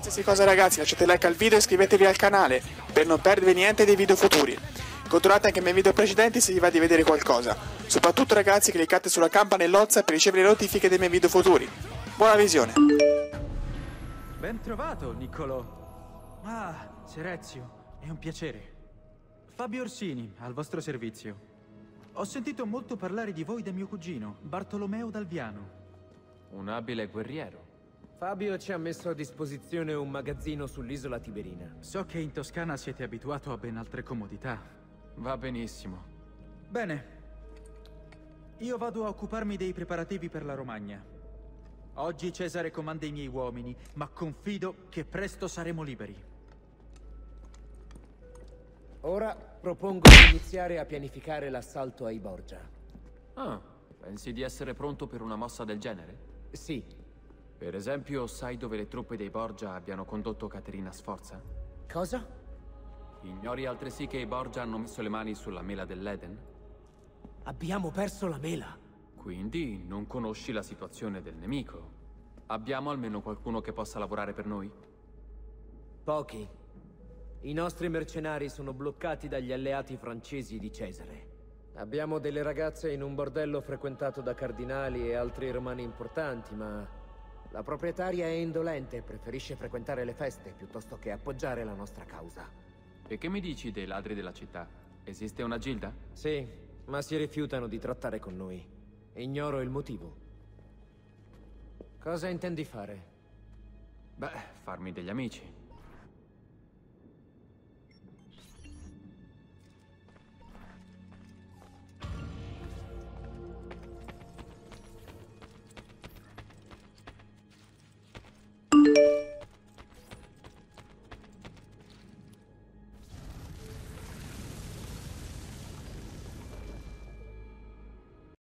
qualsiasi cosa ragazzi lasciate like al video e iscrivetevi al canale per non perdervi niente dei video futuri. Controllate anche i miei video precedenti se vi va di vedere qualcosa. Soprattutto ragazzi cliccate sulla campanellozza per ricevere le notifiche dei miei video futuri. Buona visione! Ben trovato, Niccolò. Ah, Cerezio, è un piacere. Fabio Orsini, al vostro servizio. Ho sentito molto parlare di voi da mio cugino, Bartolomeo Dalviano. Un abile guerriero. Fabio ci ha messo a disposizione un magazzino sull'isola Tiberina. So che in Toscana siete abituato a ben altre comodità. Va benissimo. Bene. Io vado a occuparmi dei preparativi per la Romagna. Oggi Cesare comanda i miei uomini, ma confido che presto saremo liberi. Ora propongo di iniziare a pianificare l'assalto ai Borgia. Ah, pensi di essere pronto per una mossa del genere? Sì, Per esempio, sai dove le truppe dei Borgia abbiano condotto Caterina Sforza? cosa? Ignori altresì che i Borgia hanno messo le mani sulla mela dell'Eden? Abbiamo perso la mela. Quindi non conosci la situazione del nemico. Abbiamo almeno qualcuno che possa lavorare per noi? Pochi. I nostri mercenari sono bloccati dagli alleati francesi di Cesare. Abbiamo delle ragazze in un bordello frequentato da cardinali e altri romani importanti, ma la proprietaria è indolente e preferisce frequentare le feste piuttosto che appoggiare la nostra causa. E che mi dici dei ladri della città? Esiste una gilda? Sì, ma si rifiutano di trattare con noi. Ignoro il motivo. Cosa intendi fare? Beh, farmi degli amici.